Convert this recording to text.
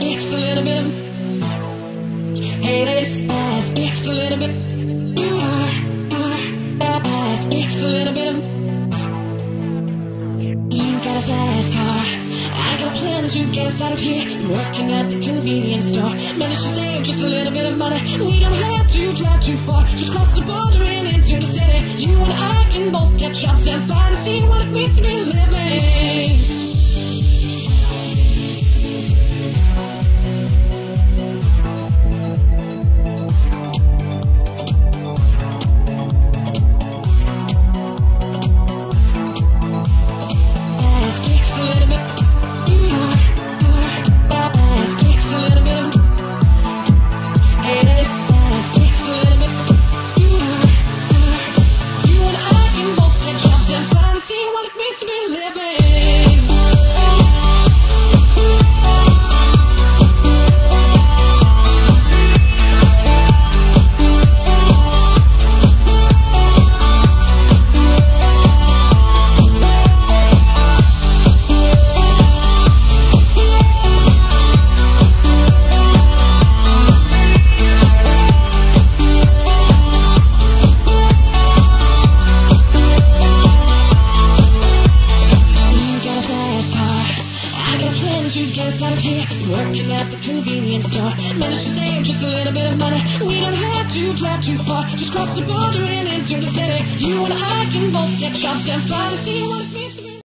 it's a little bit. Hate this ass it's a little bit. It's a little bit. You got a fast car. I got plans to get us out of here. Working at the convenience store. Managed to save just a little bit of money. We don't have to drive too far. Just cross the border and into the city. You and I can both get jobs and finally see what it means to be living. See what it means to be living. I got a plan to get us out of here. Working at the convenience store. Managed to save just a little bit of money. We don't have to drive too far. Just cross the border and into the city. You and I can both get jobs and fly to see what it means